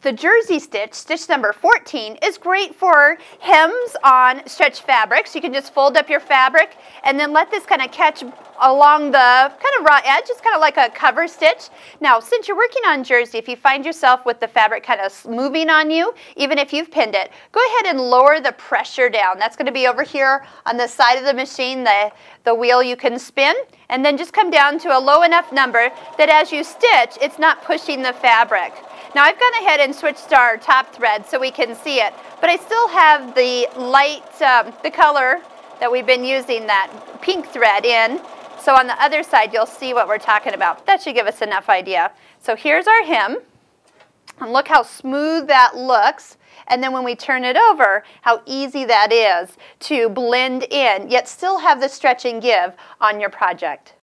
The jersey stitch, stitch number 14, is great for hems on stretch fabrics. You can just fold up your fabric and then let this kind of catch along the kind of raw edge. It's kind of like a cover stitch. Now, since you're working on jersey, if you find yourself with the fabric kind of moving on you, even if you've pinned it, go ahead and lower the pressure down. That's going to be over here on the side of the machine, the, the wheel you can spin, and then just come down to a low enough number that as you stitch, it's not pushing the fabric. Now I've gone ahead and switched our top thread so we can see it, but I still have the light, um, the color that we've been using, that pink thread in. So on the other side, you'll see what we're talking about. That should give us enough idea. So here's our hem, and look how smooth that looks. And then when we turn it over, how easy that is to blend in, yet still have the stretch and give on your project.